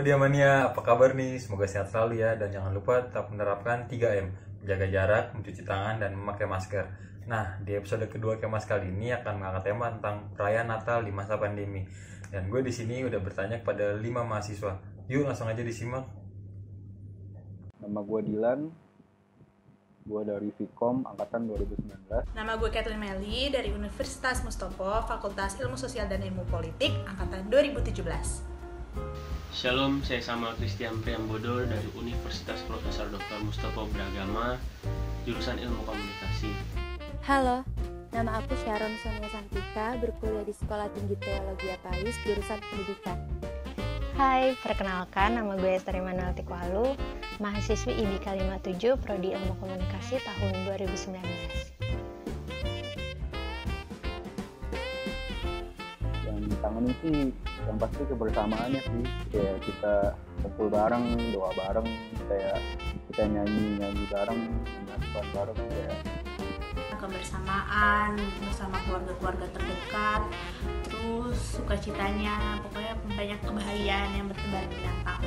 Halo Diamania, apa kabar nih? Semoga sehat selalu ya dan jangan lupa tetap menerapkan 3M, menjaga jarak, mencuci tangan dan memakai masker. Nah, di episode kedua Kemas kali ini akan mengangkat tema tentang perayaan Natal di masa pandemi. Dan gue di sini udah bertanya kepada 5 mahasiswa. Yuk langsung aja disimak. Nama gue Dilan, gue dari Vkom angkatan 2019. Nama gue Kathleen Meli dari Universitas Mustopo, Fakultas Ilmu Sosial dan Ilmu Politik, angkatan 2017. Shalom, saya sama Christian Priambodo dari Universitas Profesor Dr. Mustafa Beragama, jurusan Ilmu Komunikasi. Halo, nama aku Sharon Sonia Santika, berkuliah di Sekolah Tinggi Teologi Apais, jurusan Pendidikan. Hai, perkenalkan nama gue Esther Emanuel Tikwalu, mahasiswi IBK 57 Prodi Ilmu Komunikasi tahun 2019. Yang dikangenin sih yang pasti kebersamaannya sih kayak kita kumpul bareng doa bareng kayak kita nyanyi nyanyi bareng nyanyi bareng kayak Kebersamaan bersama keluarga-keluarga terdekat, terus sukacitanya, pokoknya banyak kebahagiaan yang bertebar di Natal.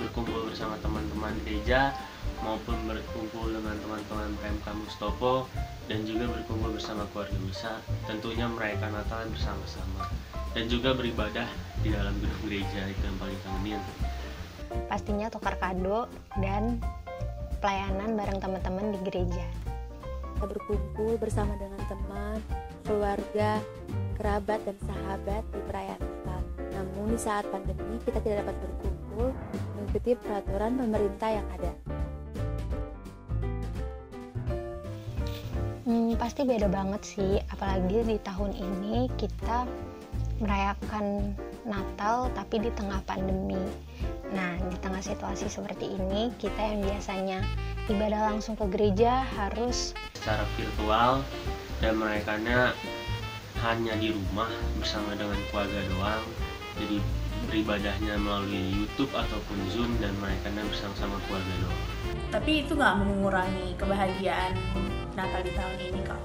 Berkumpul bersama teman-teman gereja maupun berkumpul dengan teman-teman PMK Mustopo dan juga berkumpul bersama keluarga besar, tentunya merayakan Natal bersama-sama dan juga beribadah di dalam gedung gereja itu yang paling kangenin. Pastinya tukar kado dan pelayanan bareng teman-teman di gereja. Kita berkumpul bersama dengan teman, keluarga, kerabat, dan sahabat di perayaan Natal. Namun di saat pandemi kita tidak dapat berkumpul mengikuti peraturan pemerintah yang ada. Hmm, pasti beda banget sih, apalagi di tahun ini kita merayakan Natal tapi di tengah pandemi. Nah, di tengah situasi seperti ini, kita yang biasanya ibadah langsung ke gereja harus secara virtual dan merayakannya hanya di rumah bersama dengan keluarga doang. Jadi beribadahnya melalui YouTube ataupun Zoom dan merayakannya bersama-sama keluarga doang. Tapi itu nggak mengurangi kebahagiaan Natal di tahun ini kak.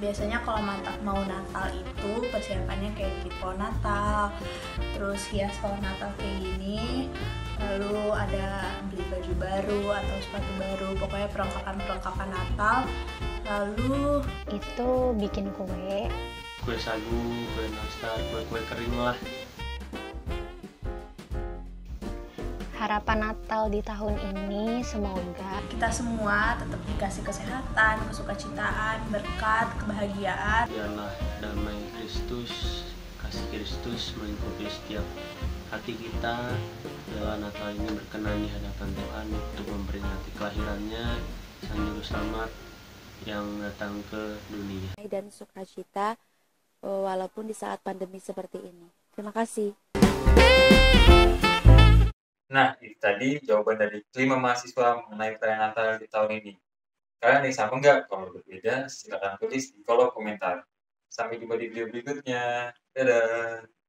biasanya kalau mau Natal itu persiapannya kayak bikin pohon Natal terus hias pohon Natal kayak gini lalu ada beli baju baru atau sepatu baru pokoknya perlengkapan-perlengkapan Natal lalu itu bikin kue kue sagu, kue nastar, kue-kue kering lah harapan Natal di tahun ini semoga kita semua tetap dikasih kesehatan, kesukacitaan, berkat, kebahagiaan. Biarlah damai Kristus, kasih Kristus mengikuti setiap hati kita. Biarlah Natal ini berkenan di hadapan Tuhan untuk memperingati kelahirannya Sang Juru Selamat yang datang ke dunia. Dan sukacita walaupun di saat pandemi seperti ini. Terima kasih. Nah, itu tadi jawaban dari kelima mahasiswa mengenai perayaan Natal di tahun ini. Kalian yang sama nggak? Kalau berbeda, silakan tulis di kolom komentar. Sampai jumpa di video berikutnya. Dadah!